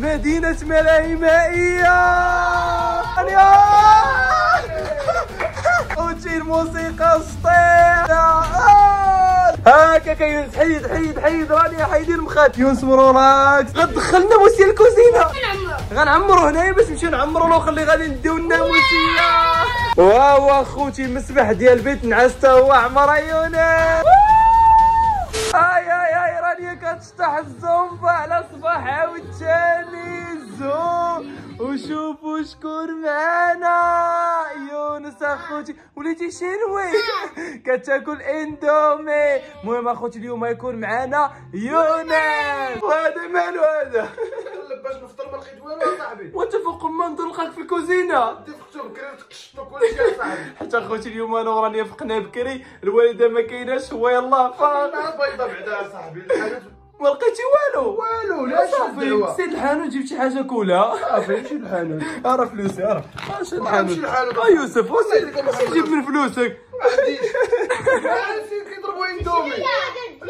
مدينة ملاهي مائية وتجي الموسيقى سطيح هاكا كيونس حيد حيد حيد! راني حيدي المخات! يونس مروراكس! غتدخلنا موسيا الكوزينة! غنعمرو هنايا باش نمشيو نعمرو لو خلي غادي نديو لنا موسيا واو اخوتي المسبح ديال بيت نعاس تا هو عمر يونس آي آي آي راني كتشطح الزومبا على صباح عاوتاني زوم وشوفوا شكون معانا. يونس أخوتي. وليتي شنوي كتاكل إندومي. المهم أخوتي اليوم يكون معانا يونس. وهذا مالو هذا. باش نفطر ما لقيت والو صاحبي. وانت فوق ما نلقاك في الكوزينة. دفقتو بكري تقشطو كل شيء صاحبي. حتى أخوتي اليوم أنا وراني فقنا بكري الوالدة ما كايناش هو يلاه فاق مع البيضه بعدا صاحبي. ما لقيتي والو. والو لا صافي سير الحانوت جيب شي حاجة كلها صافي نمشي للحانوت ارا فلوسي ارا اش الحانوت. آه يوسف واش واش تجيب من فلوسك. ما عنديش. كيضربوا اندومي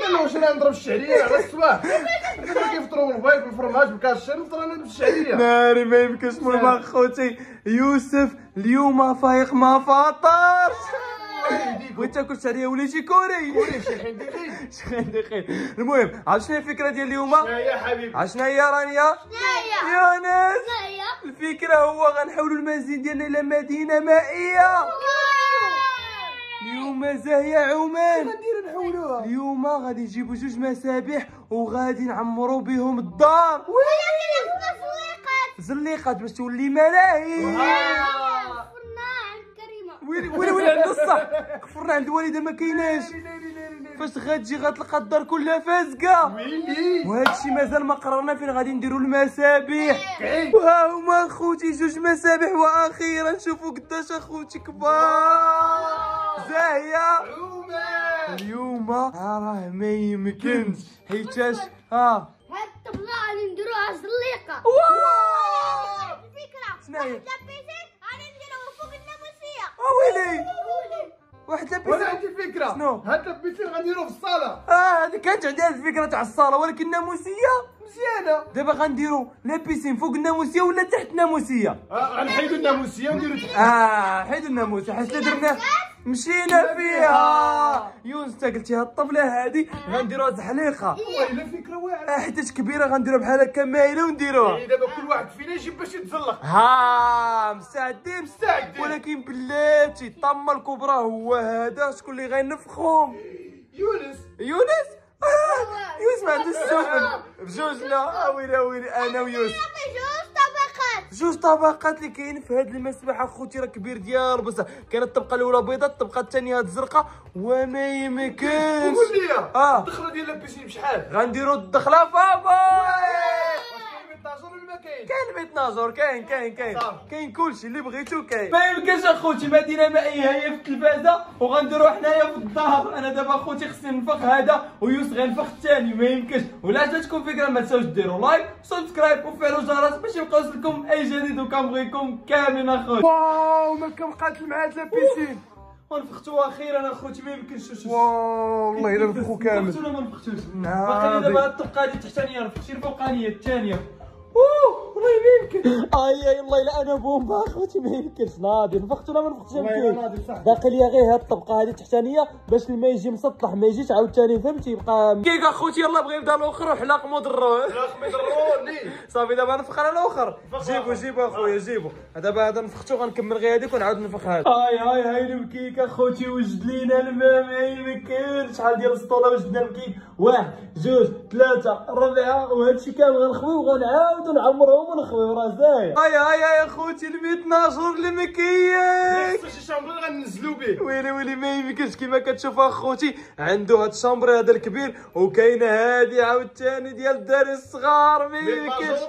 أنا واش أنا نضرب الشعرية على الصباح دابا كيفطروا البيض بالفرماج بالكاش نفطر أنا بالشعريه ناري ما يمكنش المهم اخوتي يوسف اليوم فايق ما فاطرش بغيت تاكل سعريه ولا شي كوري كوري شي حين دقيق شحال دقيق المهم عرفت شنو هي الفكرة ديال اليوم يا حبيبي عرفت شنو هي رانيا يونس الفكرة هو غنحولوا المنزل ديالنا إلى مدينه مائيه اليوم زاهيه عمان. ندير نحولوها. اليوم غادي نجيبوا جوج مسابح وغادي نعمروا بهم الدار. زليقات باش تولي ملاهي. ويلي ويلي ويلي عند الصح. كفرنا عند الوالده ما كايناش. فاش غتجي غتلقى الدار كلها فازقه ويلي. وهذا الشيء مازال ما قررنا فين غادي نديروا المسابح كعيب. وها هما اخوتي جوج مسابح وأخيرا. نشوفوا قداش أخوتي كبار. عمان اليوم راه ما يمكنش حيتاش ها هاد الطبلة غادي نديروها زليقة واو! الفكرة شنو هي؟ واحد la piscine غادي نديروها فوق الناموسية. ويلي. واحد وأنا لابس عندي فكرة. شنو؟ هاد ال piscine غنديرو في الصالة. آه هذه كانت عندها الفكرة تاع الصالة ولكن ناموسية. مزيانة. دابا غنديروا la piscine فوق الناموسية ولا تحت الناموسية؟ آه، غنحيدو الناموسية ونديرو تحت. آه حيد الناموسه حيت اللي درنا مشينا فيها. يونس قلتي هاد الطبلة هادي غنديروها زحليقه والله فكره واعره آه حيتاش كبيرة غنديروها بحال هكا مايله ونديروها. دابا كل واحد فينا يجيب باش يتزلق. ها مستعدين؟ مستعدين. ولكن بلاتي الطامه الكبرى هو هذا شكون اللي غينفخهم؟ يونس. يونس؟ آه يونس ما عندوش السفن بجوجنا. آه ويلي ويلي. أنا ويوسف. في جوج طبقات. اللي كاين في هذا المسبح اخوتي راه كبير ديال بصح كانت الطبقة الأولى بيضاء الطبقة الثانية هاد الزرقاء. وما يمكنش. قول لي آه. الدخلة ديال ال piscine بشحال؟ غنديروا الدخلة فابور واش كاين maître-nageur ولا كاين. كاين maître-nageur كاين كاين كاين. كاين كلشي اللي بغيتو كاين. ما يمكنش أخوتي مدينه مائيه هي في التلفازه وغنديروا حنايا في الدار أنا دابا أخوتي خصني ننفخ هذا ويوسف غينفخ الثاني. ما يمكنش. ولا عجبتكم الفكرة ما تنساوش ديروا like subscribe وفعلوا الجرس باش يبقاو يوصلكم أي جديد. وكنبغيكم كاملين أخوتي. واو ما كنبقاش المعاد لا بيسين ونفختو أخيرا أخوتي ما يمكنش. واو والله إلا نفخو كامل. نفختو ولا ما نفختوش؟ نعم. باقي دابا هاد الطبقة هادي التحتانيه نفختي الفوقانية الثانية. اوه والله ما يمكن. آي آي والله الا أنا بومبا أخوتي ما يمكنش ناضي نفخت ولا ما نفختش والله إلا يمكن ناضي صح. باقي لي غير هاد الطبقة هادي التحتانية باش الماء يجي مسطح ما يجيش عاوتاني فهمتي يبقى كيك أخوتي يلا بغي يبدا الآخر وحلاق مود الروح الاخ مضروني صافي دابا نفخ على الأخر. جيبو الآخر. جيبو أخويا جيبو. دابا هذا نفختو غنكمل غير هذيك ونعاود نفخ هذا. هاي هاي هاي الكيك أخوتي وجد لينا الماء؟ ما يمكنش شحال ديال السطولة وجدنا الكيك واحد جوج ثلاثة اربعه وهادشي كامل غنخويو وغنعاودو نعمرهم هاي هاي اخوتي الميت ناجور اللي ما كاينش خصو شي شامبر غننزلو به. ويلي ويلي ما يمكنش كيما كتشوف اخوتي. عنده هاد الشامبر هذا الكبير وكاينة هادي عاوتاني ديال الدراري الصغار ما يمكنش.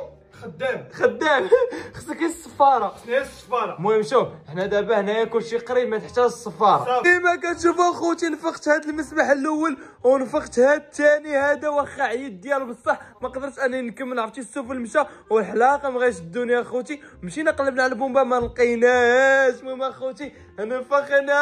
خدام. خدام. خصك الصفاره ناس السفارة. المهم شوف حنا دابا هنايا كلشي قريب ما تحتاج الصفاره. كيما كتشوف اخوتي نفخت هاد المسبح الأول ونفخت هاد الثاني هذا واخا عييت ديال بصح. ما قدرتش انني نكمل عرفتي؟ السفل مشى والحلاقة ما غيشدوني اخوتي مشينا قلبنا على البومبا ما لقيناش المهم اخوتي نفخنا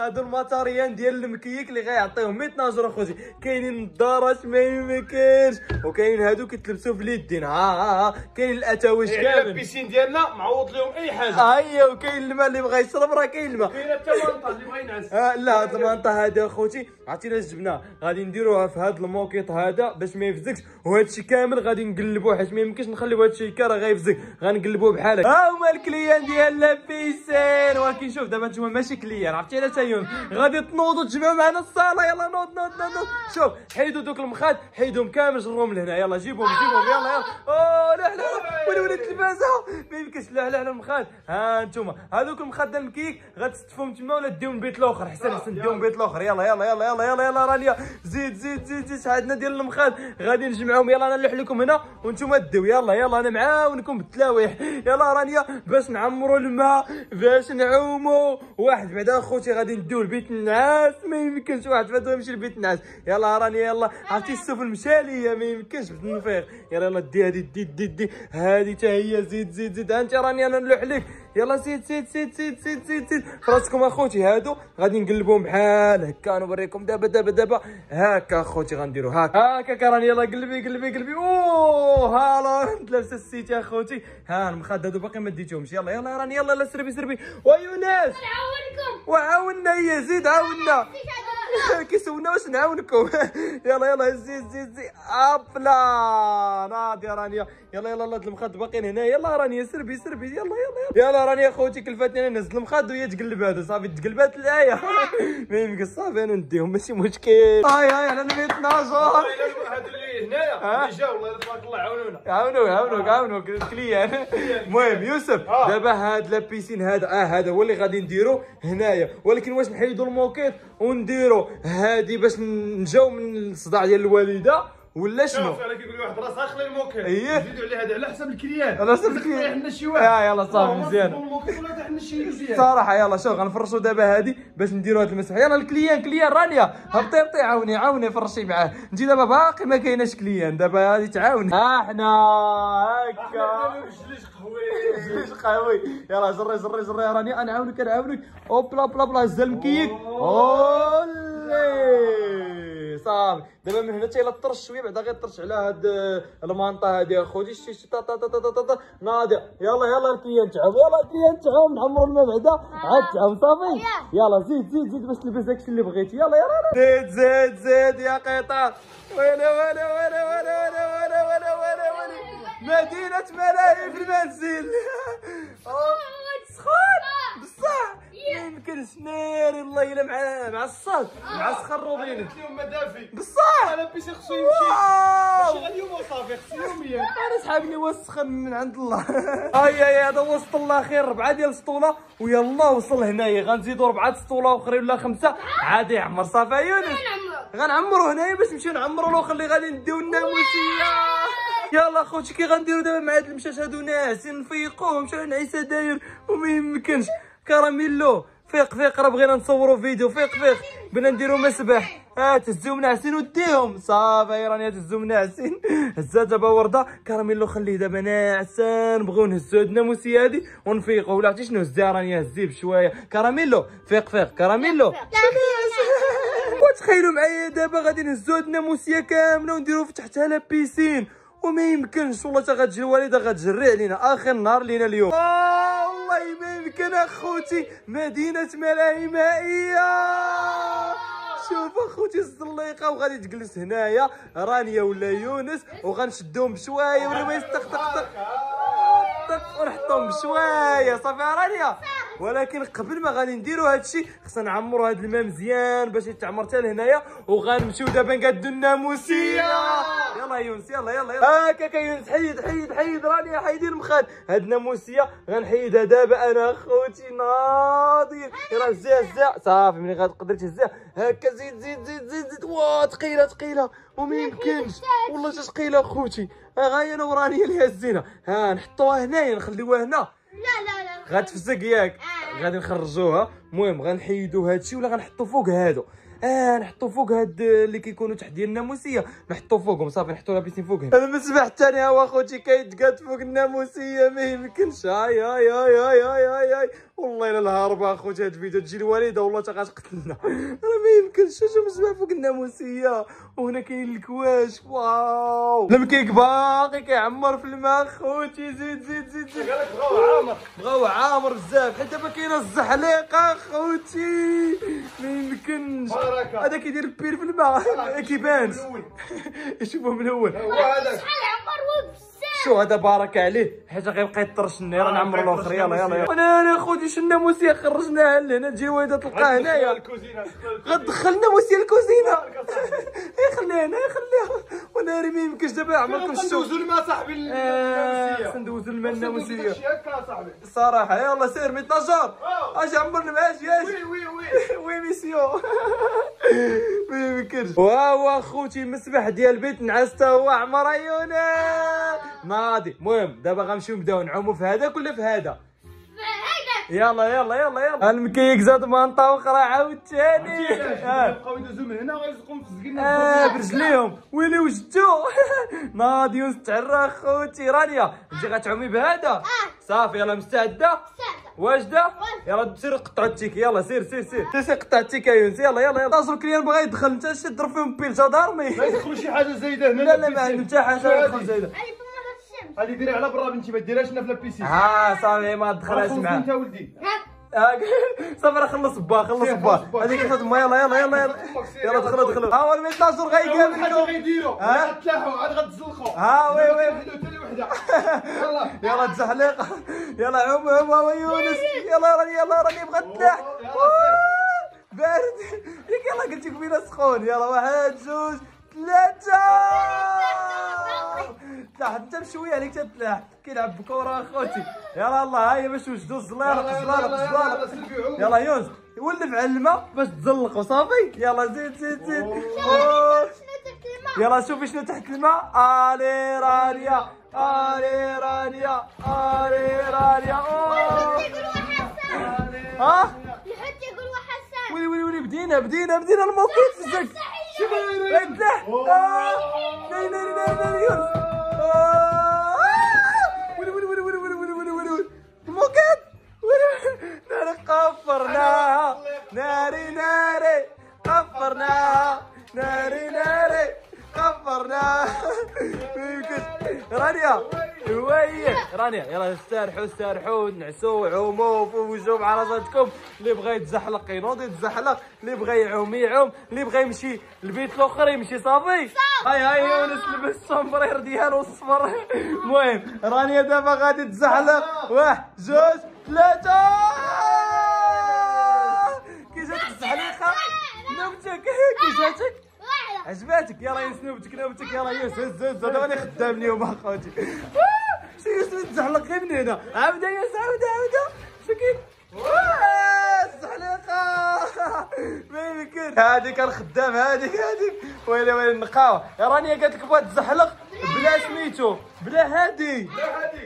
هادو الماتاريان ديال المكيك اللي غيعطيهم 100 ناجور اخوتي كاينين النظارات ما يمكنش وكاين هادو كيتلبسوا في اليدين ها ها. ها كاين الاتاويش يعني كامل؟ ال piscine ديالنا معوض لهم أي حاجة. هيا وكاين الماء اللي بغى يشرب راه كاين الماء. كاين حتى اللي بغى ينعس. آه لا هاد المنطقة هادي أخوتي عرفتي علاش جبناه غادي نديروها في هاد ال moquette هذا باش ما يفزكش وهذا الشيء كامل غادي نقلبوه حيت ما يمكنش نخليو هاد الشيء راه غيفزك غنقلبوه بحال هكا. ها هما ال clients ديال la piscine ولكن شوف دابا نتوما ماشي clients عرفتي علاش تايون غادي تنوضوا تجمعوا معنا الصالة. يلا نوض نوض نوض شوف حيدوا دوك المخاد حيدهم كامل جروهم لهنا. يلا جيبهم جيبهم. يلا يلا. لا لا ولا ولا التلفازه ما يمكنش لا لا لا المخاد ها انتوما. هذوك المخاد ديال الكيك غتستفهم تما ولا ديهم البيت الآخر حسن حسن ديهم البيت الآخر يلا يلا يلا يلا يلا يلا رانيا زيد زيد زيد زيد عندنا ديال المخاد غادي نجمعهم. يلا أنا نلوح لكم هنا وأنتم ديو يلا يلا أنا معاونكم بالتلاويح. يلا رانيا باش نعمروا الماء باش نعوموا واحد بعدا أخوتي غادي نديو البيت النعاس. ما يمكنش واحد بعدا يمشي لبيت النعاس. يلا رانيا يلا عرفتي السفن مشالية. ما يمكنش. باش نفيق. يلا يلا دي دي دي دي. هادي حتى هي زيد زيد زيد. أنت راني أنا نلوح لك يلا زيد زيد زيد زيد زيد زيد زيد. فراسكم أخوتي هادو. غادي نقلبوهم بحال هكا. نوريكم دابا دابا دابا. هكا أخوتي غنديرو. هكا. هكا راني. يلا قلبي قلبي قلبي. أوه هالاند لابسة السيت يا أخوتي. ها المخاد هادو باقي ما ديتهمش. يلا يلا راني. يلا يلا سربي سربي. ويونس نعاونكم وعاونا يا زيد عاونا كيسولنا واش نعاونكم؟ يلا يلا زيد زيد زيد ابلا ناضي رانيا. يلا يلا يلا المخاد باقيين هنا. يلا رانيا سربي سربي. يلا يلا يلا. رانيا اخوتي كلفتني أنا نزل المخاد وهي تقلب هذا. صافي تقلبات الآية. ما يمكن صافي أنا نديهم ماشي مشكل. هاي هاي على ال maîtres nageurs هادو اللي هنايا اللي جاو الله تبارك الله عاونونا عاونوك عاونوك عاونوك ال clients المهم يوسف آه. دابا هاد la piscine هذا آه هذا هو اللي غادي نديرو هنايا. ولكن واش نحيدو ال moquette ونديرو هادي باش نجاو من الصداع ديال الوالده ولا شنو؟ شوف أنا كيقول لي واحد راسها خلي ال moquette أيه. نزيدوا عليه هذا على حساب ال clients على حساب ال clients. يطيح لنا شي واحد آه، يلا صافي، مزيان. صبوا ال moquette ولا يطيح لنا شي مزيان. صراحة يلا شوف غنفرشوا دابا هادي باش نديروا هاد المسبح. يلا ال clients clients رانيا. هبطي هبطي عاوني عاوني فرشي معاه. انت دابا باقي ما كايناش clients. دابا غادي تعاوني. ها حنا هكا. جليش قهوي. يلا جري جري جري يا راني أنا عاونك أنا عاونك. أوب بلا بلا بلا هز المكيك أولي. صافي دابا من هنا حتى إلى طرش شوية بعدا غير طرش على هاد المنطقة هادي اخوتي شتي شتي تا تا تا تا تا تا ناضي يلا يلا ال client تعاون يلا ال client تعاون نعمروا الماء بعدا عاد تعاون صافي يلا زيد زيد زيد باش تلبس داكشي اللي بغيتي يلا يلا زيد زيد زيد يا قطار ويلي ويلي ويلي ويلي ويلي ويلي ويلي ويلي ويلي مدينة ملاهي في المنزل سخون بصح ما يمكنش ناري الله الا مع مع الصاد مع سخر روبيني اليوم مدافي بصح أنا بيسي خصو يمشي. ماشي غير اليوم وصافي خصو يوميا. أنا سحابني وسخن من عند الله. هيا هيا هذا وسط الله خير ربعة ديال السطوله ويلا وصل هنايا. غنزيدوا ربعة سطولة اخرين ولا خمسة. عادي يعمر صافي يا يونس غنعمروا هنايا باش نمشيو نعمروا الآخر اللي غادي نديو الناموسية. يلا خوتي كي غنديروا دابا مع هاد المشاش هادو ناعسين نفيقوهم شحال نعيسه داير وما يمكنش. كراميلو. فيق فيق راه بغينا نصوروا فيديو. فيق فيق. بغينا نديروا مسبح. ها تهزو منعسين وديهم. صافي راني تهزو منعسين هزا دابا ورده. كراميلو خليه دابا ناعسان نبغيو نهزو هاد الناموسيه هادي. ونفيقوا ولا عرفتي شنو هزيها راني هزيه بشوية. كراميلو. فيق فيق. كراميلو. وتخيلوا معايا دابا غادي نهزو هاد الناموسية كاملة ونديرو في تحتها la piscine وما يمكنش. والله تا غتجي الوالده غتجري علينا. آخر نهار لينا اليوم. ما يمكن أخوتي مدينة ملاهي مائيه شوف أخوتي الزليقه وغادي تجلس هنايا. رانيا ولا يونس وغنشدوهم بشوية ولا ما يستقطق طق ونحطهم بشوية. صافي رانيا. ولكن قبل ما غادي نديرو هادشي خصنا نعمرو هاد الماء مزيان باش يتعمر حتى لهنايا. وغنمشيو دابا نقادو الناموسية. يلا يونس يلا يلا يلا. هكاك يا يونس حيد حيد حيد رانيا حيدي المخاد هاد الناموسيه غنحيدها دابا أنا اخوتي ناضيين يلا زع زع صافي ملي غتقدر تهزها هكا زيد زيد زيد زيد زيد. واه ثقيله ثقيله وما يمكنش. والله جات ثقيله اخوتي ها غاية أنا ورانيا اللي هزينا ها نحطوها هنايا نخليوها هنا. لا لا لا غتفسق ياك. غادي نخرجوها. المهم غنحيدو هادشي ولا غنحطو فوق هادو. آه نحطو فوق هاد اللي كيكونوا تحت ديال الناموسية. نحطو فوقهم صافي نحطو la piscine فوقهم. أنا المسبح الثاني هو اخوتي كيتقاد فوق الناموسية ما يمكنش. هاي هاي هاي هاي هاي هاي هاي. والله إلا الهاربه اخوتي هاد الفيديو تجي الوالدة والله تا غتقتلنا. راه ما يمكنش شوف مسمع فوق الناموسية. وهنا كاين الكواش. واو. المكيك باقي كيعمر في الماء. اخوتي زيد زيد زيد زيد. قالك بغاو عامر. بغاو عامر بزاف. حيت دابا كاينة الزحليقة اخوتي ما يمكنش. هذا كيدير البير في الماء. ملون. شوفوا ملون هو هذاك. شحال عمر وبزاف شو هذا بركه عليه؟ حيت غيبقى يطرش النير نعمر الآخر يلا يلا يلا. أنا أنا خوتي شو الناموسيه خرجناها لهنا تجي الوالده تلقاها هنايا. غتدخل الناموسيه الكوزينة. خليها هنا خليها وأنا ما يمكنش دابا عمركم شفتوا ندوزو الماء صاحبي آه، خصنا ندوزو الماء الناموسيه الصراحه يلا سير مي 12 أجي عمرنا معاش ياش oui oui oui. oui monsieur. ما يمكنش. واو اخوتي المسبح ديال بيت نعس هو عمر عيونة. ناضي المهم دابا غنمشيو نبداو نعومو في هذاك ولا في هذا. يلا يلا يلا يلا. المكيك زاد منطقه أخرى عاوتاني. آه. بقاو يدوزو من هنا ويزقهم في آه برجليهم ويلي وجدو ناضي وستعرى أخوتي. رانيا انت غتعومي بهذا؟ صافي يلا مستعدة؟ واجدة؟ يلا سير قطعوا التيك يلا سير سير سير. سير سير قطع التيك يا يونس. يلا يلا يلا. 12 كليان بغا يدخل. انت اش تضرب فيهم بيلتا ضارمي ما يدخلوا شي حاجة زايدة هنا لا لا ما عندهم حتى حاجة يدخل زايدة. هذه ديري على برا بنتي ما ديرهاش هنا في لابيسي ها صافي ما تدخلهاش معاه. أنت ولدي. هاك صافي راه خلص با خلص با. هذيك خذ ما يلا يلا يلا. يلا يلا دخلوا دخلوا. ها هو ال 12 أول حاجة غيقابلكم غيديروا ها؟ غتلاحوا عاد غتزلقوا ها وي وي. يلا. يلا تزحلق. يلا عوم عوم عوم يونس. يلا راني يلا راني بغات تلاح. يلا، بارد. ياك يلا قلت لك فينا سخون. يلا واحد جوج تلاح انت بشوية عليك تتلاح كيلعب بكرة أخوتي. يلا الله هيا باش وجدوا الزلالق الزلالق الزلالق يلا يونس ولف على الماء باش تزلقوا صافي يلا زيد زيد زيد. أوه. شنو تحت الماء يلا شوفي شنو تحت الماء. آلي رانيا آلي رانيا آلي رانيا. ها؟ الحوت يقول وحسن ويلي ويلي ويلي بدينا بدينا بدينا الموقف. في الزق نعسوا عوموا فوزوا مع راساتكم اللي بغى يتزحلق ينوض يتزحلق. اللي بغى يعوم يعوم. اللي بغى يمشي البيت الأخر يمشي صافي. هاي هاي يونس لبس الصنبرير ديالو الصفر المهم رانيا دابا غادي تزحلق. واحد جوج ثلاثة. كي جاتك الزحليقة؟ نوبتك. كي جاتك؟ عجباتك. يلا يونس نوبتك نوبتك. يلا يونس هز هز. هذا راني خدام اليوم أخوتي. تزحلق بتزحلق مني هنا عبده يا عبده عبده سكين ما يمكن. هذيك كان خدام هذيك هذيك ويلي ويلي النقاوة يا رانيا قالت لك بغات تزحلق بلا سميتو بلا هادي.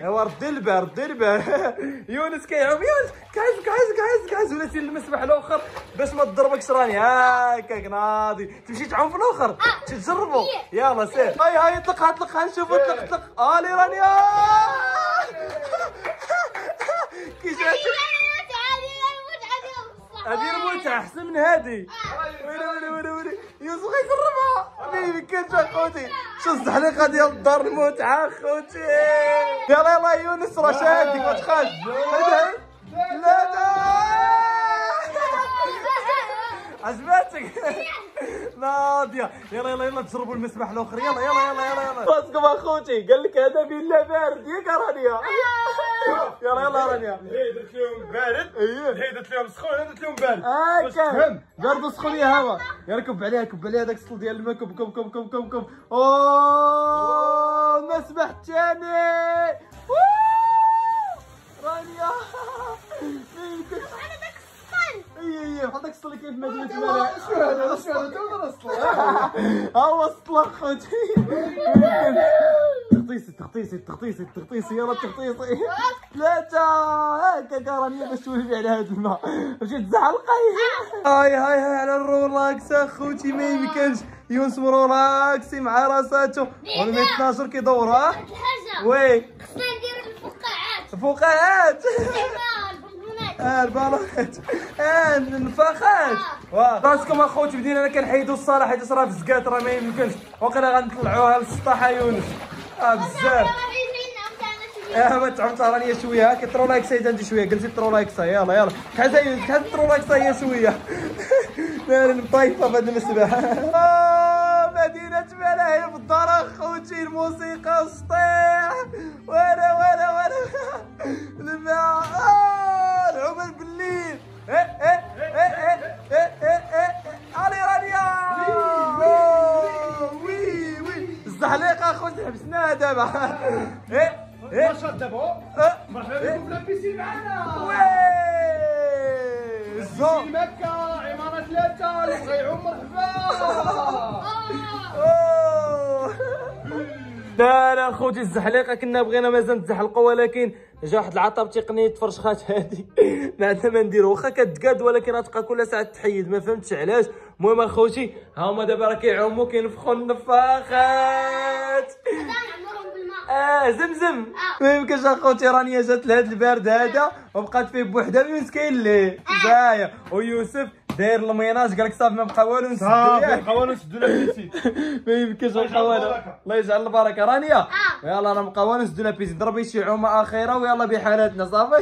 ايوا ردي البال ردي البال. يونس كيعوم يونس كعز كعز كعز كعز ولاتي المسبح الآخر باش ما تضربكش راني. هاكاك ناضي. تمشي تعوم في الآخر. تمشي تجربوا يلا سير. هاي هاي اطلقها اطلقها نشوفوا اطلق اطلق. آلي راني آه. كي جاتك. هذه المتعة أحسن من هذه. ويلي ويلي ويلي ويلي يوسف غيجربها ما يمكنش اخوتي شو الزحليقة ديال الدار المتعة اخوتي يلا يلا يونس راه شادك ما تخافش هذا ثلاثة عجباتك. ناضية. يلا يلا يلا تجربوا المسبح الآخر. يلا يلا يلا يلا يلا. راسكم اخوتي قال لك هذا بالله بارد ياك رانيا يلا يلا رانيا هي درت لهم بارد. اييه هي درت لهم سخون هي درت لهم بارد. هاكا برضو سخونية هوا. يلا كب عليها كب عليها داك السطل ديال الماء. كب كب كب كب كب كب أوه المسبح الثاني رانيا. ما يمكنش اي اي بحال داك السطل كيف ما درت شو هذا؟ شو هذا؟ تو درست ها هو السطل أخوتي. تخطيصي تخطيصي تخطيصي تخطيصي يلا التغطيس لا تا هكا راني باش في على هذا الماء. مشيت زعلقه هاي هاي هاي على الرولاكس أخوتي ما يمكنش. يونس مرولاكسي مع راساتو. ولما 12 كيدور ها؟ وي. خصنا نديرو الفقاعات. الفقاعات. البالونات آه، آه، النفاخات. آه. راسكم أخوتي بدينا أنا كنحيدو الصالح حيت راه في الزكات راه ما يمكنش. وقيلا غنطلعوها للسطح يونس. آه بزاف آه ما تعمت راني شوية. هاك ترولايكس هي عندي شوية. قلتي ترولايكس يلا يلا. كحل زي كحل ترولايكس هي شوية. ناري مطيفه في هذا المسبح آه، مدينة ملاهي في الدار اخوتي الموسيقى سطيح وأنا وأنا وأنا. الماء آه، العمل بالليل. إيه، إيه، إيه، إيه، إيه، إيه، إيه. علي رانيا أوه، وي وي الزحليقة اخوتي حبسناها دابا إيه إيه نشاط دابا مرحبا بكم في لابيسين معنا وي الزون مكة عمارة ثلاثة اللي يعوم مرحبا أوه. لا لا خوتي الزحليقة كنا بغينا مازال نتزحلقوا ولكن جا واحد العطب تقنية تفرشخات هادي. ما عندنا ما نديرو. واخا كتقاد ولكن غتبقى كل ساعة تحيد. ما فهمتش علاش. المهم أخوتي ها هما دابا راه كيعوموا كينفخوا النفاخات. آه زمزم ما يمكنش اخوتي رانيا جات لهاد البارد هذا وبقات فيه بوحدها يونس كاين ليه؟ بايا ويوسف داير ال ménage قال لك صافي ما بقى والو نسدو صافي ياك. بقاو نسدو la piscine ما يمكنش نبقى والو يجعل البركة. الله يجعل البركة. رانيا؟ يلا أنا نبقى والو نسدو la piscine ضربي شي عومه اخيره ويلا بحالاتنا صافي؟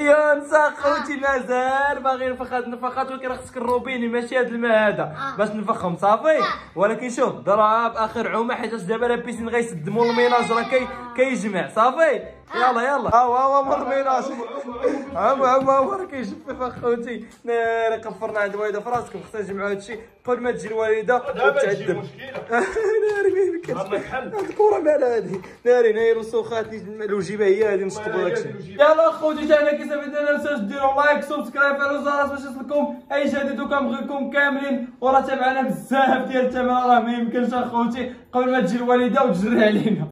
يا نسا خوتي مازال باغي نفخ هاد النفخات ولكن راه خصك الروبيني ماشي هاد الماء هذا. باش نفخهم صافي؟ ولكن شوف ضرب آخر عومه حيت دابا la piscine غيسدموا ال ménage راه كي كيجمع صافي؟ يلا يلا. ها هو مر ال ménage عم عم عم راه كيجفف أخوتي. ناري قفرنا عند والدة في راسكم خصنا نجمعوا هادشي. قبل ما تجي الوالدة وتعذب. ناري ما يمكنش. هاد الكره مال هادي. ناري ناري رسوخات الوجيبة هي هادي نشطبوا داكشي. يلا اخوتي حتى هنا كي صافي ما تنساوش ديروا لايك سبسكرايب فعلوا الجرس باش يوصلكم أي جديد وكنبغيكم كاملين. وراه تابعنا بزاف ديال التمارين راه ما يمكنش اخوتي. قبل ما تجي الوالدة وتجري علينا.